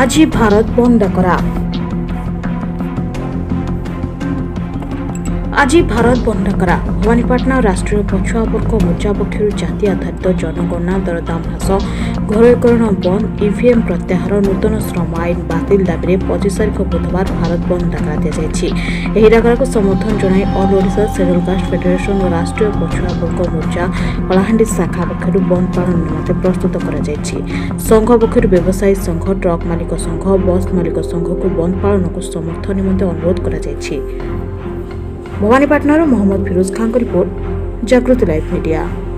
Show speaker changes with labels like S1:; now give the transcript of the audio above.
S1: আজি ভারত বন্ধ করা আজি ভারত বন্ধাকৰা ভৱানীপাটনা ৰাষ্ট্ৰীয় পছুৱাবৰ্গ মোৰ্চা পক্ষৰু জাতি আধাৰিত জনগণনা দৰদাম হ্ৰাস ঘରୋইকৰণ বন্ধ ই ভি এম ପ୍ରତ୍ୟାହାର ନୂତନ ଶ୍ରମ ଆଇନ ବାତିଲ ଦାବିରେ ପଚିଶ ତାରିଖ ବୁଧବାର ଭାରତ ବନ୍ଦ ଡାକରା ଦିଆଯାଇଛି ଏହି ଡାକରାକୁ ସମର୍ଥନ ଜଣାଇ all Odisha scheduled caste federation ଓ ରାଷ୍ଟ୍ରୀୟ ପଛୁଆ ବର୍ଗ ମୋର୍ଚ୍ଚା କଳାହାଣ୍ଡି ଶାଖା ପକ୍ଷରୁ ବନ୍ଦ ପାଳନ ନିମନ୍ତେ ପ୍ରସ୍ତୁତ କରାଯାଇଛି ସଂଘ ପକ୍ଷରୁ ବ୍ୟବସାୟୀ ସଂଘ ଟ୍ରକ୍ ମାଲିକ ସଂଘ ବସ୍ ମାଲିକ ସଂଘକୁ ବନ୍ଦ ପାଳନକୁ ସମର୍ଥନ ନିମନ୍ତେ ଅନୁରୋଧ କରାଯାଇଛି भवानीपाटनारो मोहम्मद फिरोज खान को रिपोर्ट जागृति लाइव मीडिया